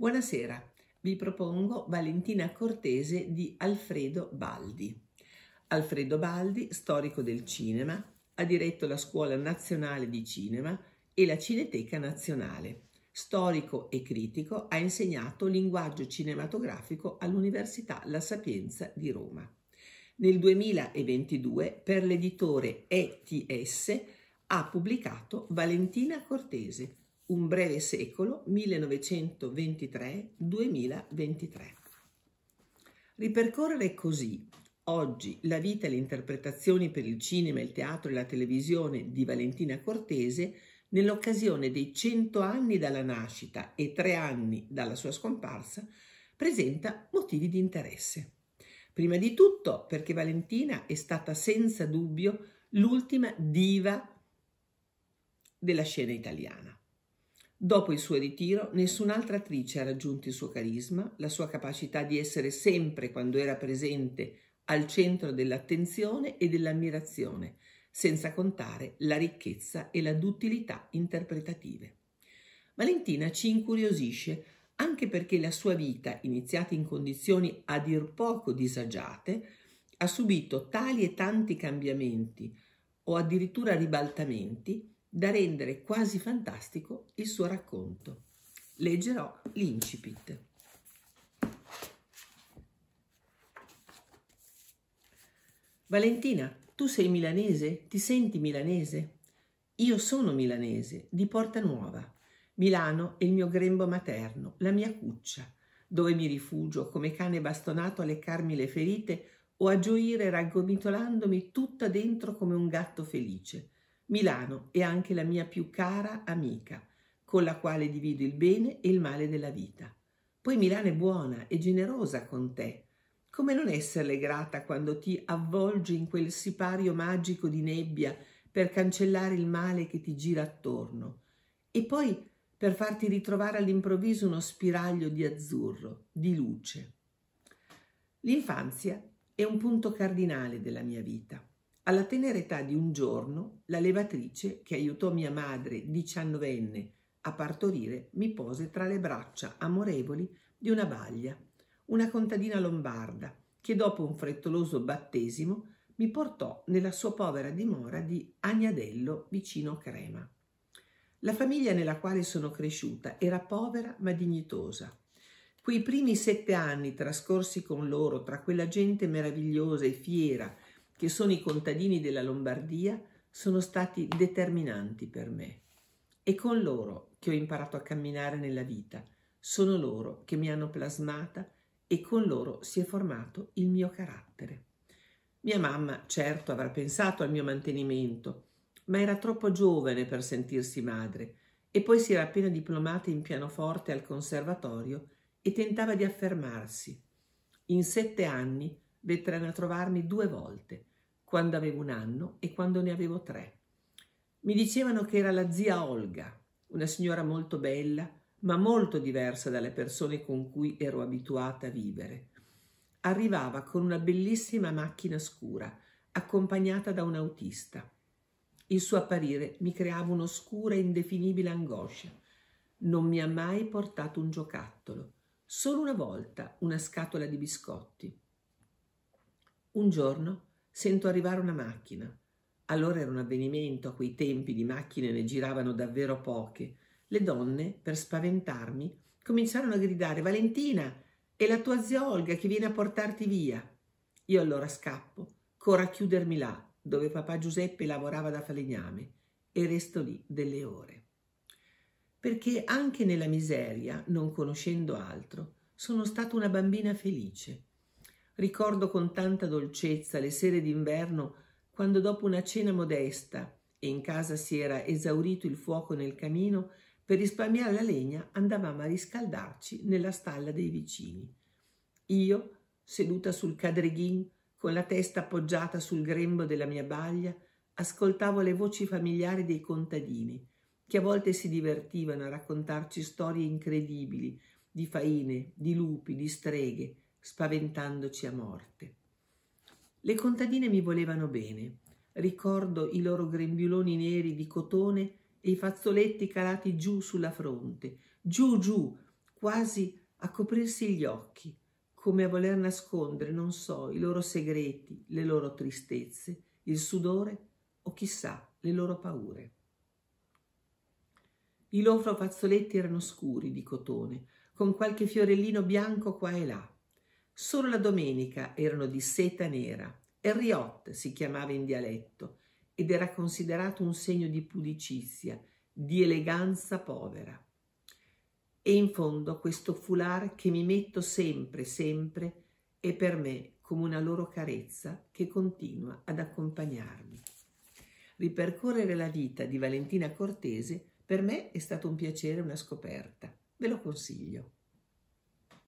Buonasera, vi propongo Valentina Cortese di Alfredo Baldi. Alfredo Baldi, storico del cinema, ha diretto la Scuola Nazionale di Cinema e la Cineteca Nazionale. Storico e critico, ha insegnato linguaggio cinematografico all'Università La Sapienza di Roma. Nel 2022, per l'editore ETS, ha pubblicato Valentina Cortese, un breve secolo 1923-2023. Ripercorrere così oggi la vita e le interpretazioni per il cinema, il teatro e la televisione di Valentina Cortese nell'occasione dei cento anni dalla nascita e tre anni dalla sua scomparsa presenta motivi di interesse. Prima di tutto perché Valentina è stata senza dubbio l'ultima diva della scena italiana. Dopo il suo ritiro, nessun'altra attrice ha raggiunto il suo carisma, la sua capacità di essere sempre, quando era presente, al centro dell'attenzione e dell'ammirazione, senza contare la ricchezza e la duttilità interpretative. Valentina ci incuriosisce anche perché la sua vita, iniziata in condizioni a dir poco disagiate, ha subito tali e tanti cambiamenti o addirittura ribaltamenti da rendere quasi fantastico il suo racconto. Leggerò l'incipit. Valentina, tu sei milanese? Ti senti milanese? Io sono milanese, di Porta Nuova. Milano è il mio grembo materno, la mia cuccia, dove mi rifugio come cane bastonato a leccarmi le ferite o a gioire raggomitolandomi tutta dentro come un gatto felice Milano è anche la mia più cara amica, con la quale divido il bene e il male della vita. Poi Milano è buona e generosa con te. Come non esserle grata quando ti avvolge in quel sipario magico di nebbia per cancellare il male che ti gira attorno e poi per farti ritrovare all'improvviso uno spiraglio di azzurro, di luce. L'infanzia è un punto cardinale della mia vita. Alla tenera età di un giorno, la levatrice che aiutò mia madre, diciannovenne, a partorire, mi pose tra le braccia amorevoli di una baglia, una contadina lombarda, che dopo un frettoloso battesimo mi portò nella sua povera dimora di Agnadello vicino Crema. La famiglia nella quale sono cresciuta era povera ma dignitosa. Quei primi sette anni trascorsi con loro tra quella gente meravigliosa e fiera che sono i contadini della Lombardia, sono stati determinanti per me. È con loro che ho imparato a camminare nella vita, sono loro che mi hanno plasmata e con loro si è formato il mio carattere. Mia mamma, certo, avrà pensato al mio mantenimento, ma era troppo giovane per sentirsi madre e poi si era appena diplomata in pianoforte al conservatorio e tentava di affermarsi. In sette anni venne a trovarmi due volte quando avevo un anno e quando ne avevo tre. Mi dicevano che era la zia Olga, una signora molto bella, ma molto diversa dalle persone con cui ero abituata a vivere. Arrivava con una bellissima macchina scura, accompagnata da un autista. Il suo apparire mi creava un'oscura e indefinibile angoscia. Non mi ha mai portato un giocattolo, solo una volta una scatola di biscotti. Un giorno Sento arrivare una macchina. Allora era un avvenimento, a quei tempi di macchine ne giravano davvero poche. Le donne, per spaventarmi, cominciarono a gridare Valentina, è la tua zia Olga che viene a portarti via. Io allora scappo, corro a chiudermi là, dove papà Giuseppe lavorava da falegname, e resto lì delle ore. Perché anche nella miseria, non conoscendo altro, sono stata una bambina felice. Ricordo con tanta dolcezza le sere d'inverno quando dopo una cena modesta e in casa si era esaurito il fuoco nel camino, per risparmiare la legna andavamo a riscaldarci nella stalla dei vicini. Io, seduta sul cadreghin, con la testa appoggiata sul grembo della mia baglia, ascoltavo le voci familiari dei contadini, che a volte si divertivano a raccontarci storie incredibili di faine, di lupi, di streghe, spaventandoci a morte. Le contadine mi volevano bene. Ricordo i loro grembiuloni neri di cotone e i fazzoletti calati giù sulla fronte, giù giù, quasi a coprirsi gli occhi, come a voler nascondere, non so, i loro segreti, le loro tristezze, il sudore o chissà le loro paure. I loro fazzoletti erano scuri di cotone, con qualche fiorellino bianco qua e là. Solo la domenica erano di seta nera. Henriot si chiamava in dialetto ed era considerato un segno di pudicizia, di eleganza povera. E in fondo questo foulard che mi metto sempre, sempre, è per me come una loro carezza che continua ad accompagnarmi. Ripercorrere la vita di Valentina Cortese per me è stato un piacere una scoperta. Ve lo consiglio.